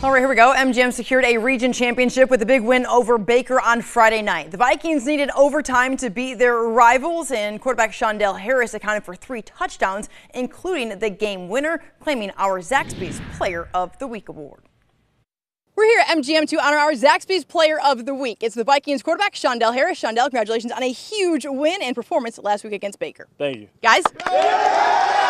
All right, here we go. MGM secured a region championship with a big win over Baker on Friday night. The Vikings needed overtime to beat their rivals, and quarterback Shondell Harris accounted for three touchdowns, including the game winner, claiming our Zaxby's Player of the Week award. We're here at MGM to honor our Zaxby's Player of the Week. It's the Vikings quarterback, Shondell Harris. Shondell, congratulations on a huge win and performance last week against Baker. Thank you. Guys? When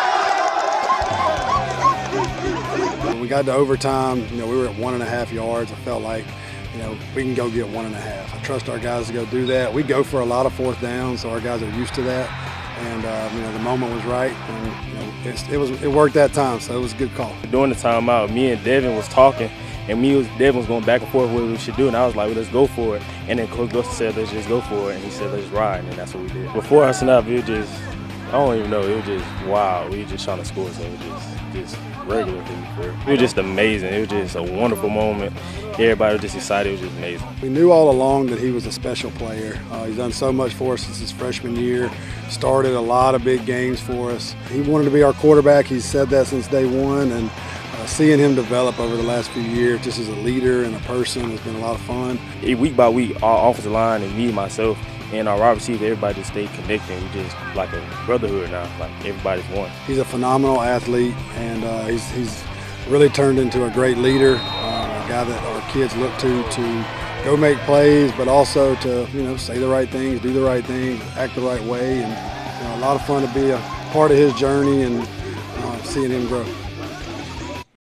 got to overtime, you know, we were at one and a half yards. I felt like, you know, we can go get one and a half. I trust our guys to go do that. We go for a lot of fourth downs, so our guys are used to that. And uh, you know, the moment was right, and you know, it was it worked that time, so it was a good call. During the timeout, me and Devin was talking, and me was Devin was going back and forth what we should do, and I was like, well, let's go for it. And then Coach Gustin said, let's just go for it, and he said, let's ride, and that's what we did. Before I snapped, it just I don't even know. It was just wow. We were just trying to score, so it was just just regular thing. It was just amazing. It was just a wonderful moment. Everybody was just excited. It was just amazing. We knew all along that he was a special player. Uh, he's done so much for us since his freshman year. Started a lot of big games for us. He wanted to be our quarterback. He's said that since day one, and uh, seeing him develop over the last few years, just as a leader and a person, has been a lot of fun. Week by week, our offensive line and me myself and our wide receiver, everybody just stayed connected. We just like a brotherhood now, like everybody's one. He's a phenomenal athlete, and uh, he's, he's really turned into a great leader, uh, a guy that our kids look to to go make plays, but also to you know say the right things, do the right things, act the right way, and you know, a lot of fun to be a part of his journey and uh, seeing him grow.